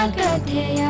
ನನ್ನ ಕಥೆಯ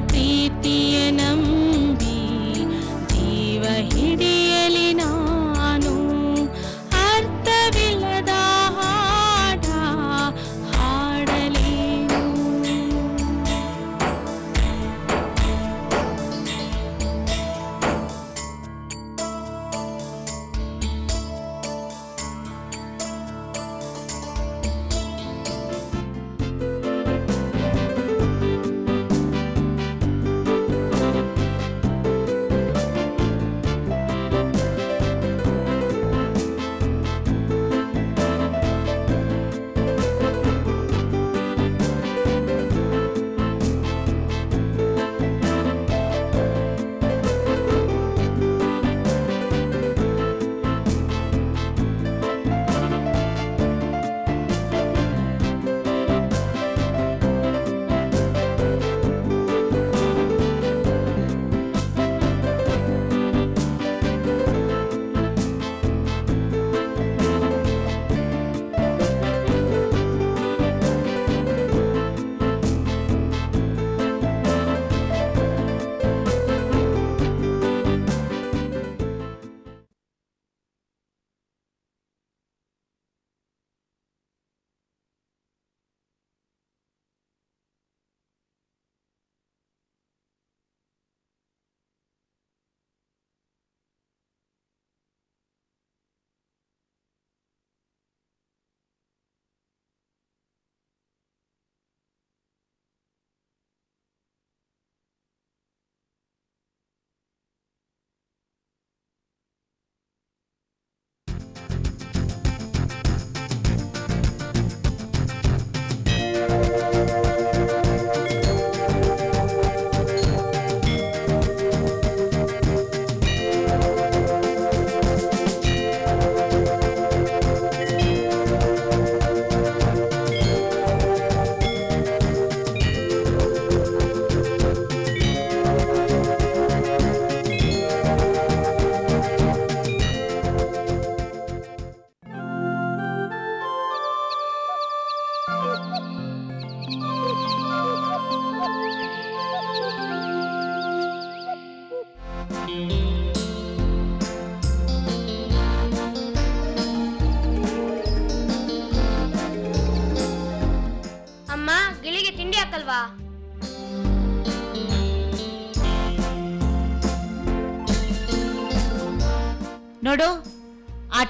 प्रीतियनम्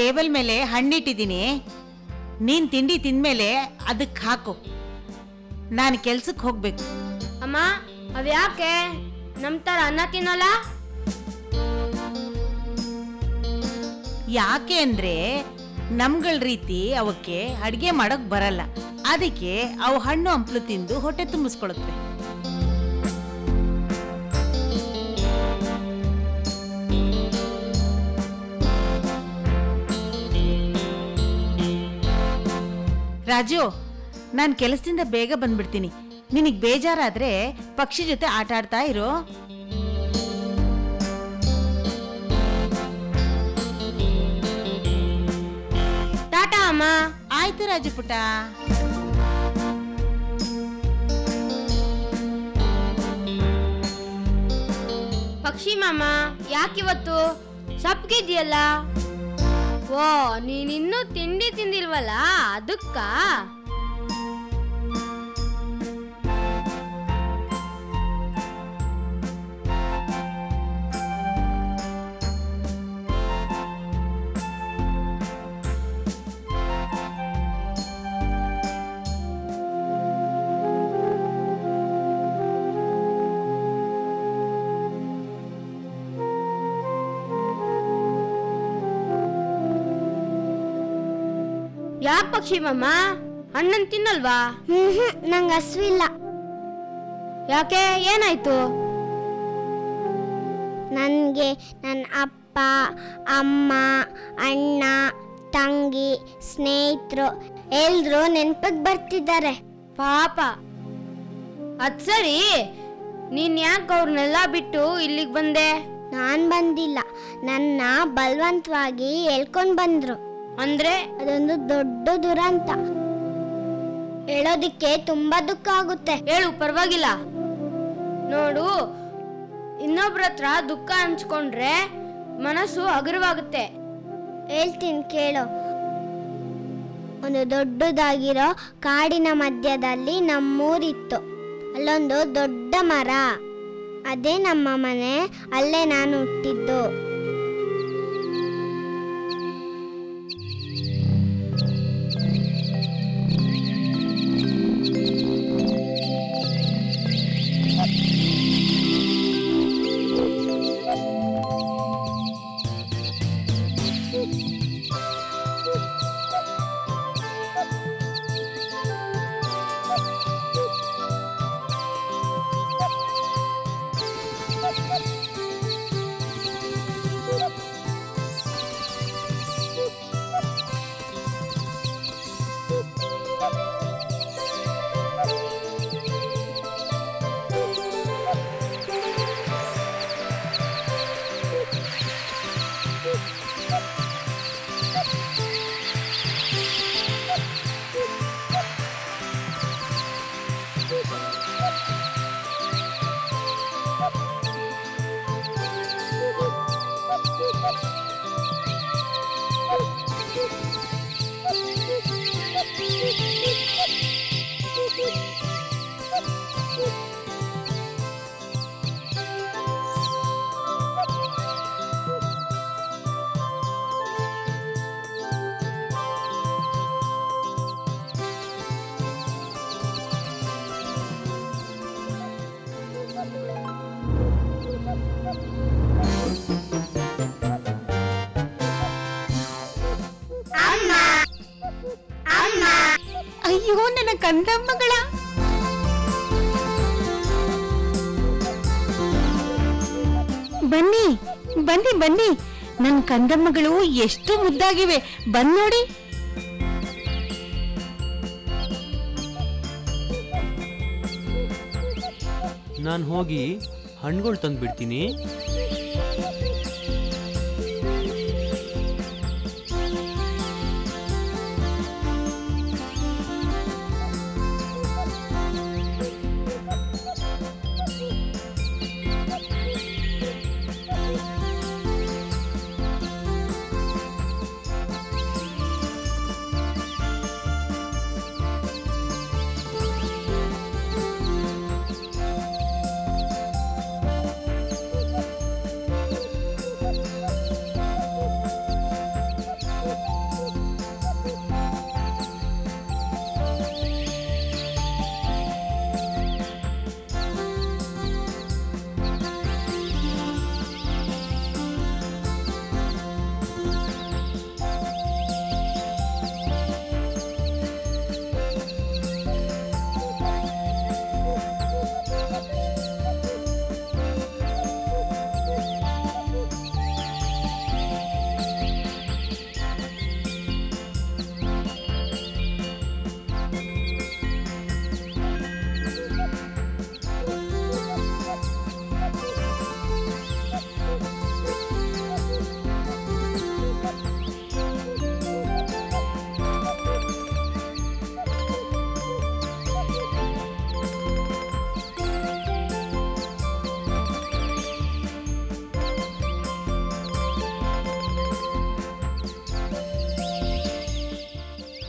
ಟೇಬಲ್ ಮೇಲೆ ಹಣ್ಣಿಟ್ಟಿದ್ದೀನಿ. ನೀನ್ ತಿಂಡಿ ತಿಂದ್ಮೇಲೆ ಅದಕ್ಕೆ ಹಾಕು. ನಾನು ಕೆಲ್ಸಕ್ಕೆ ಹೋಗ್ಬೇಕು. ಅಮ್ಮ ಅವ್ಯಾಕೆ ನಮ್ ತರ ಅನ್ನ ತಿನ್ನಲ್ಲ? ಯಾಕೆ ಅಂದ್ರೆ ನಮ್ಗಳ ರೀತಿ ಅವಕ್ಕೆ ಅಡ್ಗೆ ಮಾಡಕ್ ಬರಲ್ಲ. ಅದಕ್ಕೆ ಅವು ಹಣ್ಣು ಹಂಪ್ಲು ತಿಂದು ಹೊಟ್ಟೆ ತುಂಬಿಸ್ಕೊಳುತ್ತವೆ ರಾಜು, ನಾನು ಕೆಲಸದಿಂದ ಬೇಗ ಬಂದ್ಬಿಡ್ತೀನಿ. ನಿನಗೆ ಬೇಜಾರಾದ್ರೆ ಪಕ್ಷಿ ಜೊತೆ ಆಟ ಆಡ್ತಾ ಇರು. ಟಾಟಾ ಅಮ್ಮ, ಆಯ್ತು ರಾಜು ಪುಟ. ಪಕ್ಷಿ ಮಾಮ, ಯಾಕಿವತ್ತು? ಸಪ್ಗಿದ್ಯಲ್ಲ ಓ ನೀನಿನ್ನೂ ತಿಂಡಿ ತಿಂದಿಲ್ವಲ್ಲ? ಅದಕ್ಕ? ಯಾಕೆ ಪಕ್ಷಿ ಮಾಮ? ಅಣ್ಣನ್ ತಿನ್ನಲ್ವಾ? ನಂಗೆ ಇಲ್ಲ. ಯಾಕೆ? ಏನಾಯ್ತು? ನನಗೆ ನನ್ನ ಅಪ್ಪ ಅಮ್ಮ ಅಣ್ಣ ತಂಗಿ ಸ್ನೇಹಿತರು ಎಲ್ರು ನೆನ್ಪಿಗೆ ಬರ್ತಿದ್ದಾರೆ. ಪಾಪ. ಅದ್ ಸರಿ. ನೀನ್ ಯಾಕೆ ಅವ್ರನ್ನೆಲ್ಲ ಬಿಟ್ಟು ಇಲ್ಲಿಗೆ ಬಂದೆ? ನಾನು ಬಂದಿಲ್ಲ. ನನ್ನ ಬಲವಂತವಾಗಿ ಹೇಳ್ಕೊಂಡ್ ಬಂದ್ರು. ಅಂದ್ರೆ? ಅದೊಂದು ದೊಡ್ಡ ದುರಂತ. ಹೇಳೋದಿಕ್ಕೆ ತುಂಬಾ ದುಃಖ ಆಗುತ್ತೆ. ಹೇಳು ಪರವಾಗಿಲ್ಲ. ನೋಡು ಇನ್ನೊಬ್ರ ಹತ್ರ ದುಃಖ ಹಂಚ್ಕೊಂಡ್ರೆ ಮನಸ್ಸು ಹಗುರವಾಗುತ್ತೆ. ಹೇಳ್ತೀನಿ ಕೇಳು. ಒಂದು ದೊಡ್ಡದಾಗಿರೋ ಕಾಡಿನ ಮಧ್ಯದಲ್ಲಿ ನಮ್ಮೂರಿತ್ತು. ಅಲ್ಲೊಂದು ದೊಡ್ಡ ಮರ. ಅದೇ ನಮ್ಮ ಮನೆ ಅಲ್ಲೇ ನಾನು ಹುಟ್ಟಿದ್ದು. ಕಂದಮ್ಮಗಳ ಬನ್ನಿ ಬನ್ನಿ ಬನ್ನಿ. ನನ್ನ ಕಂದಮ್ಮಗಳು ಎಷ್ಟು ಮುದ್ದಾಗಿವೆ. ಬಂದ್ ನೋಡಿ. ನಾನು ಹೋಗಿ ಹಣ್ಣುಗಳು ತಂದು ಬಿಡ್ತೀನಿ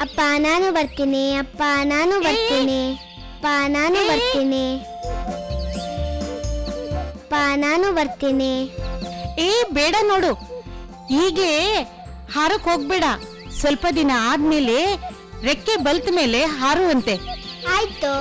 ಅಪ್ಪ ನಾನು ಬರ್ತೀನಿ. ಅಪ್ಪ ನಾನು ಬರ್ತೀನಿ. ಅಪ್ಪ ನಾನು ಬರ್ತೀನಿ. ಅಪ್ಪ ನಾನು ಬರ್ತೀನಿ. ಏ ಬೇಡ ನೋಡು. ಹೀಗೆ ಹಾರಕ್ ಹೋಗ್ಬೇಡ. ಸ್ವಲ್ಪ ದಿನ ಆದ್ಮೇಲೆ ರೆಕ್ಕೆ ಬಲ್ತ ಮೇಲೆ ಹಾರುವಂತೆ. ಆಯ್ತು.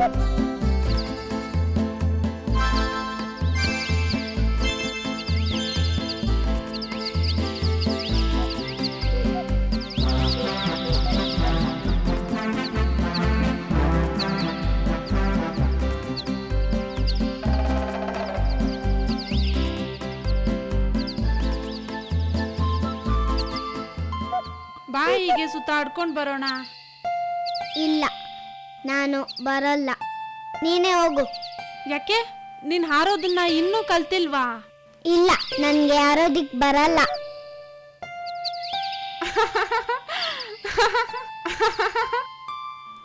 ಬಾ ಹೀಗೆ ಸುತ್ತಾಡ್ಕೊಂಡು ಬರೋಣ. ಇಲ್ಲ. ನಾನು ಬರಲ್ಲ. ನೀನೇ ಹೋಗು. ಯಾಕೆ? ನೀನ್ ಹಾರೋದನ್ನ ಇನ್ನೂ ಕಲ್ತಿಲ್ವಾ? ಇಲ್ಲ ನನಗೆ ಹಾರೋದಿಕ್ ಬರಲ್ಲ.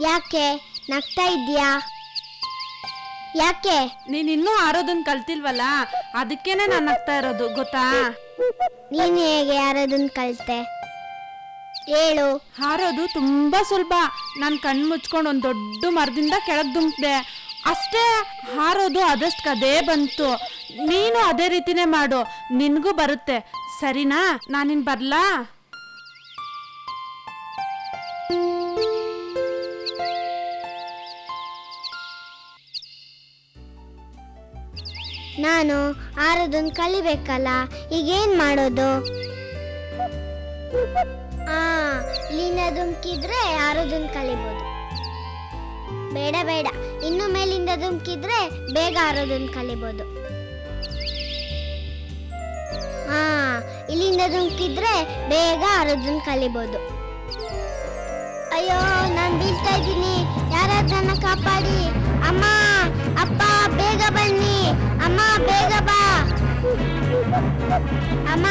ಯಾಕೆ? ನಗ್ತಾ ಇದ್ಯಾ ಯಾಕೆ? ನೀನ್ ಇನ್ನೂ ಹಾರೋದನ್ ಕಲ್ತಿಲ್ವಲ್ಲ? ಅದಕ್ಕೇನೆ ನಾನು ನಗ್ತಾ ಇರೋದು ಗೊತ್ತಾ? ನೀನ್ ಹೇಗೆ ಯಾರೋದನ್ನ ಕಲಿತೆ? ಹೇಳು. ಹಾರೋದು ತುಂಬಾ ಸುಲಭ. ನಾನು ಕಣ್ಣು ಮುಚ್ಕೊಂಡು ಒಂದು ದೊಡ್ಡ ಮರದಿಂದ ಕೆಳಗೆ ದುಂಬಿದೆ. ಅಷ್ಟೇ ಹಾರೋದು ಅದಷ್ಟು ಕದೇ ಬಂತು. ನೀನು ಅದೇ ರೀತಿನೇ ಮಾಡು. ನಿನಗೂ ಬರುತ್ತೆ. ಸರಿನಾ? ನಾನಿನ್ ಬರ್ಲಾ? ನಾನು ಹಾರೋದನ್ನು ಕಲಿಬೇಕಲ್ಲ. ಈಗೇನ್ ಮಾಡೋದು? ಆ ಇಲ್ಲಿಂದ ಧುಮ್ಕಿದ್ರೆ ಆರೋದನ್ನ ಕಲಿಬೋದು? ಬೇಡ ಬೇಡ. ಇನ್ನು ಮೇಲಿಂದ ಧುಮ್ಕಿದ್ರೆ ಬೇಗ ಆರೋದನ್ನ ಕಲಿಬೋದು? ಹಾ ಇಲ್ಲಿಂದ ಧುಮ್ಕಿದ್ರೆ ಬೇಗ ಆರೋದನ್ನ ಕಲಿಬೋದು? ಅಯ್ಯೋ, ನಾನು ಬೀಳ್ತಾ ಇದ್ದೀನಿ. ಯಾರಾದ್ರನ್ನ ಕಾಪಾಡಿ. ಅಮ್ಮ, ಅಪ್ಪ, ಬೇಗ ಬನ್ನಿ. ಅಮ್ಮ, ಬೇಗ ಬಾ. ಅಮ್ಮ